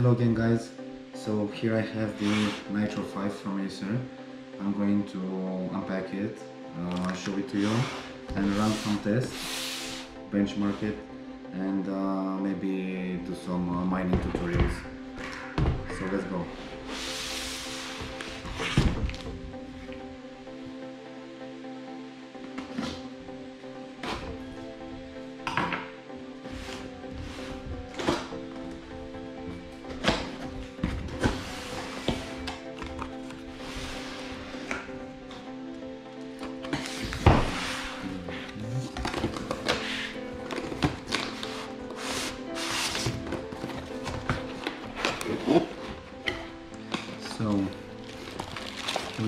Hello again guys, so here I have the Nitro 5 from Acer. I'm going to unpack it, uh, show it to you and run some tests, benchmark it and uh, maybe do some uh, mining tutorials. So let's go.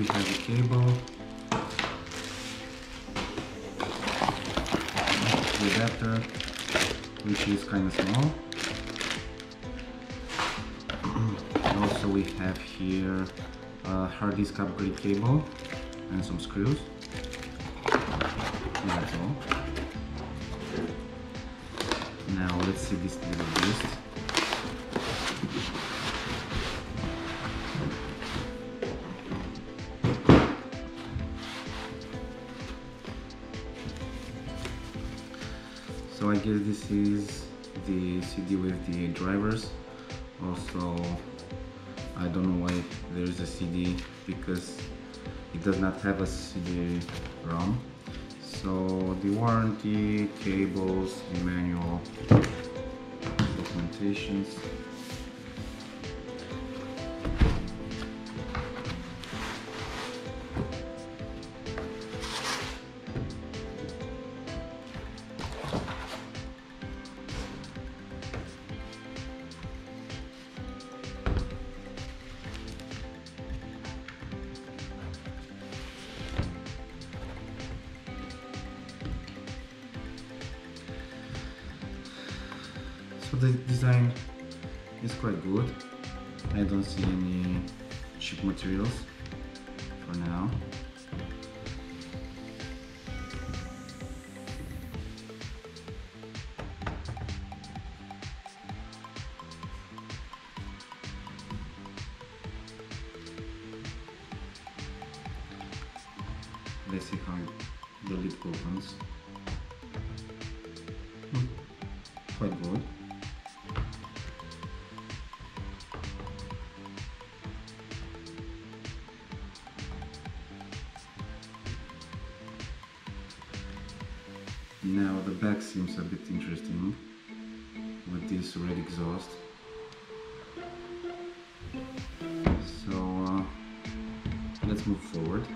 We have the cable, the adapter, which is kind of small. And also we have here a hard disk upgrade cable and some screws. And that's all. Now let's see this little beast. So I guess this is the CD with the drivers. Also, I don't know why there is a CD because it does not have a CD-ROM. So the warranty, cables, the manual, documentations. So the design is quite good. I don't see any cheap materials for now. Let's see how the lid opens. Hmm, Quite good. Now the back seems a bit interesting with this red exhaust. So uh, let's move forward.